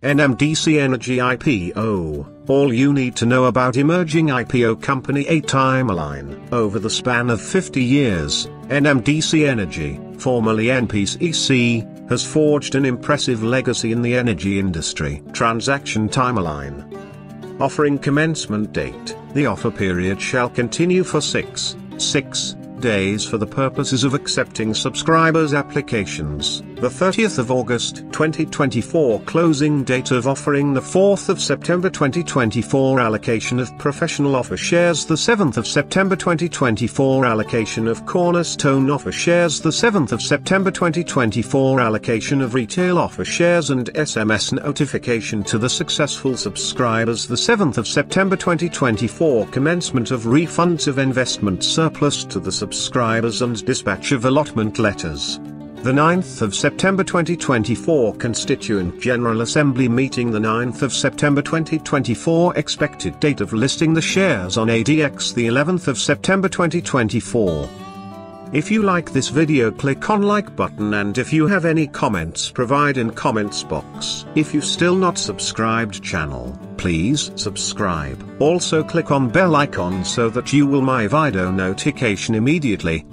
NMDC Energy IPO, all you need to know about emerging IPO company A timeline. Over the span of 50 years, NMDC Energy, formerly NPCC, has forged an impressive legacy in the energy industry. Transaction timeline. Offering commencement date, the offer period shall continue for 6, 6, days for the purposes of accepting subscribers' applications. The 30th of August 2024 closing date of offering the 4th of September 2024 allocation of professional offer shares the 7th of September 2024 allocation of cornerstone offer shares the 7th of September 2024 allocation of retail offer shares and SMS notification to the successful subscribers the 7th of September 2024 commencement of refunds of investment surplus to the subscribers and dispatch of allotment letters. The 9th of September 2024 Constituent General Assembly meeting The 9th of September 2024 Expected date of listing the shares on ADX The 11th of September 2024 If you like this video click on like button and if you have any comments provide in comments box. If you still not subscribed channel, please subscribe. Also click on bell icon so that you will my video notification immediately.